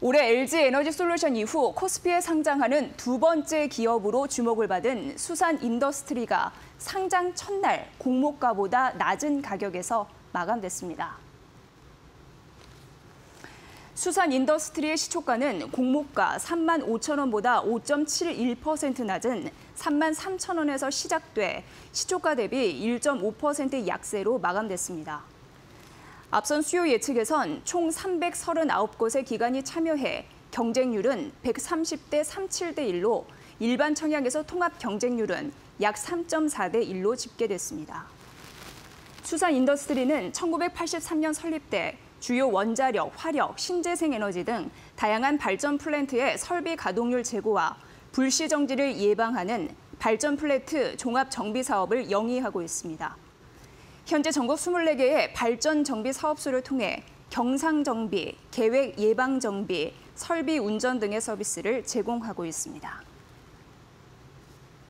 올해 LG 에너지 솔루션 이후 코스피에 상장하는 두 번째 기업으로 주목을 받은 수산 인더스트리가 상장 첫날 공모가보다 낮은 가격에서 마감됐습니다. 수산 인더스트리의 시초가는 공모가 3만 5천 원보다 5.71% 낮은 3만 3천 원에서 시작돼 시초가 대비 1.5% 약세로 마감됐습니다. 앞선 수요 예측에선 총 339곳의 기관이 참여해 경쟁률은 130대 37대 1로 일반 청약에서 통합 경쟁률은 약 3.4대 1로 집계됐습니다. 수산 인더스트리는 1983년 설립돼 주요 원자력, 화력, 신재생 에너지 등 다양한 발전 플랜트의 설비 가동률 제고와 불시 정지를 예방하는 발전 플랜트 종합 정비 사업을 영위하고 있습니다. 현재 전국 24개의 발전 정비 사업소를 통해 경상 정비, 계획 예방 정비, 설비 운전 등의 서비스를 제공하고 있습니다.